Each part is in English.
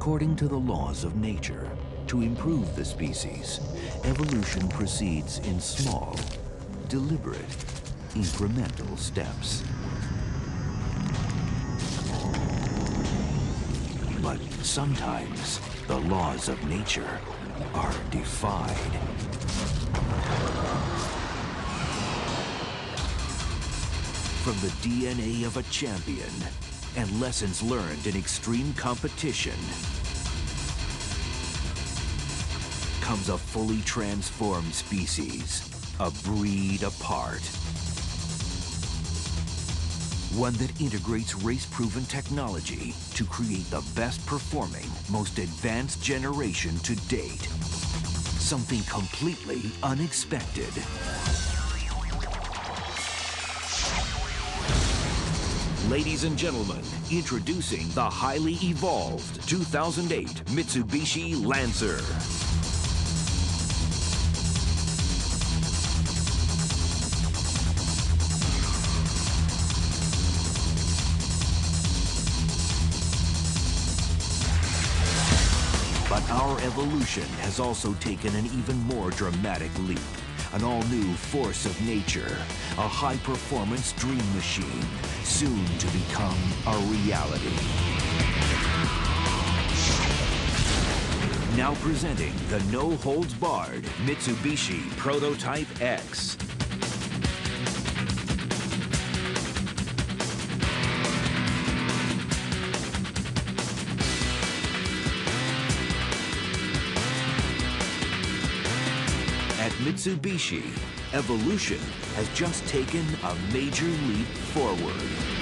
According to the laws of nature, to improve the species, evolution proceeds in small, deliberate, incremental steps. But sometimes the laws of nature are defied. From the DNA of a champion and lessons learned in extreme competition comes a fully transformed species, a breed apart. One that integrates race-proven technology to create the best performing, most advanced generation to date. Something completely unexpected. Ladies and gentlemen, introducing the highly evolved 2008 Mitsubishi Lancer. Our evolution has also taken an even more dramatic leap. An all-new force of nature, a high-performance dream machine, soon to become a reality. Now presenting the no-holds-barred Mitsubishi Prototype X. Mitsubishi, evolution has just taken a major leap forward.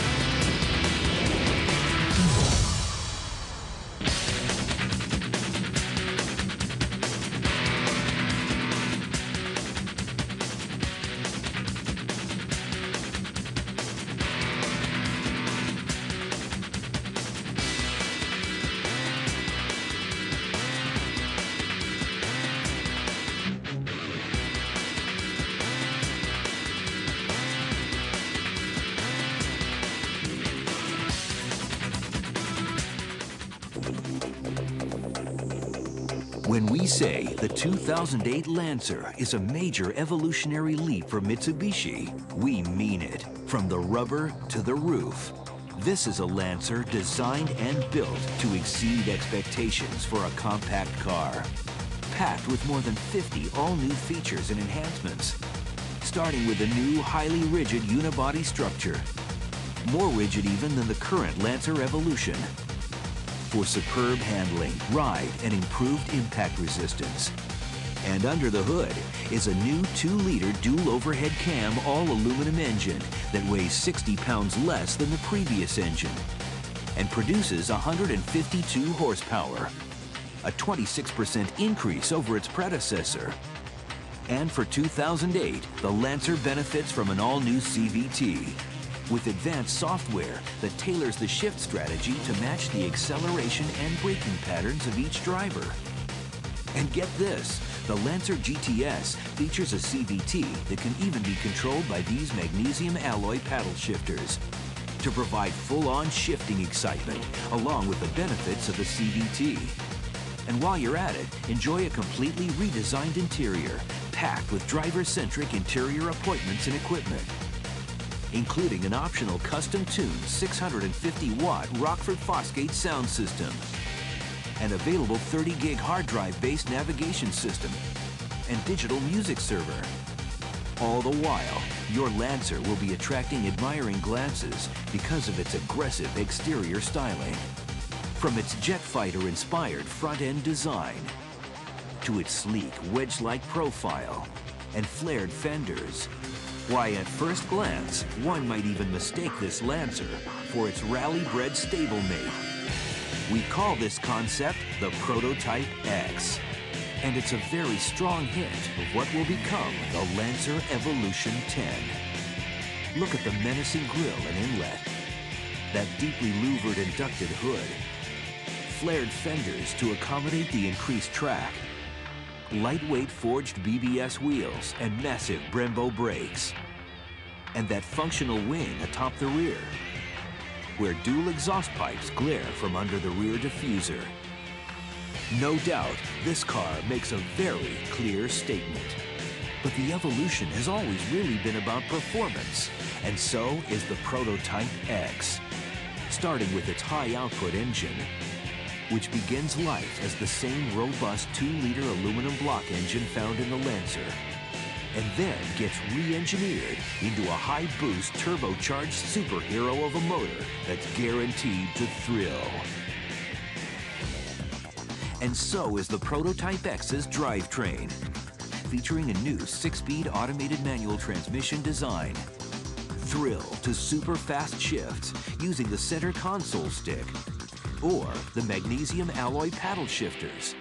When we say the 2008 Lancer is a major evolutionary leap for Mitsubishi, we mean it. From the rubber to the roof. This is a Lancer designed and built to exceed expectations for a compact car. Packed with more than 50 all-new features and enhancements. Starting with a new, highly rigid unibody structure. More rigid even than the current Lancer Evolution for superb handling, ride, and improved impact resistance. And under the hood is a new 2-liter dual overhead cam all-aluminum engine that weighs 60 pounds less than the previous engine and produces 152 horsepower, a 26% increase over its predecessor. And for 2008, the Lancer benefits from an all-new CVT with advanced software that tailors the shift strategy to match the acceleration and braking patterns of each driver. And get this, the Lancer GTS features a CVT that can even be controlled by these magnesium alloy paddle shifters to provide full-on shifting excitement along with the benefits of the CVT. And while you're at it, enjoy a completely redesigned interior packed with driver-centric interior appointments and equipment including an optional custom-tuned 650-watt Rockford Fosgate sound system, an available 30-gig hard drive-based navigation system, and digital music server. All the while, your Lancer will be attracting admiring glances because of its aggressive exterior styling. From its jet fighter-inspired front-end design to its sleek wedge-like profile and flared fenders, why, at first glance, one might even mistake this Lancer for its rally-bred stablemate. We call this concept the Prototype X. And it's a very strong hint of what will become the Lancer Evolution 10. Look at the menacing grille and inlet, that deeply louvered inducted hood, flared fenders to accommodate the increased track, lightweight forged BBS wheels and massive Brembo brakes. And that functional wing atop the rear, where dual exhaust pipes glare from under the rear diffuser. No doubt, this car makes a very clear statement. But the evolution has always really been about performance, and so is the Prototype X. Starting with its high-output engine, which begins life as the same robust 2-liter aluminum block engine found in the Lancer, and then gets re-engineered into a high-boost turbocharged superhero of a motor that's guaranteed to thrill. And so is the Prototype X's drivetrain, featuring a new six-speed automated manual transmission design. Thrill to super fast shifts using the center console stick or the magnesium alloy paddle shifters.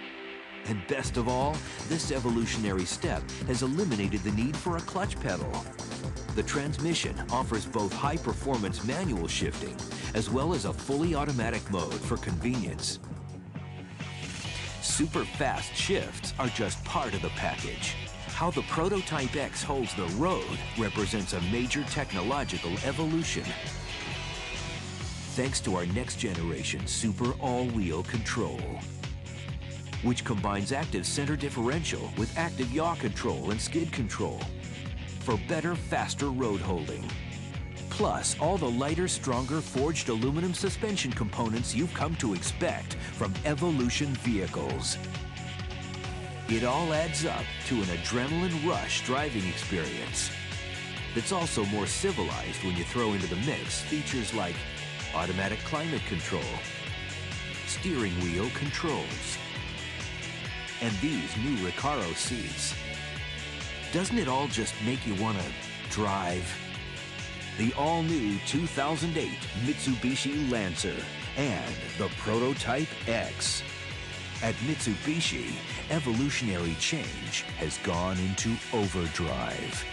And best of all, this evolutionary step has eliminated the need for a clutch pedal. The transmission offers both high-performance manual shifting as well as a fully automatic mode for convenience. Super fast shifts are just part of the package. How the Prototype X holds the road represents a major technological evolution. Thanks to our next generation Super All-Wheel Control, which combines active center differential with active yaw control and skid control for better, faster road holding. Plus, all the lighter, stronger forged aluminum suspension components you've come to expect from Evolution vehicles. It all adds up to an adrenaline rush driving experience that's also more civilized when you throw into the mix features like automatic climate control, steering wheel controls, and these new Recaro seats. Doesn't it all just make you want to drive? The all-new 2008 Mitsubishi Lancer and the Prototype X. At Mitsubishi, evolutionary change has gone into overdrive.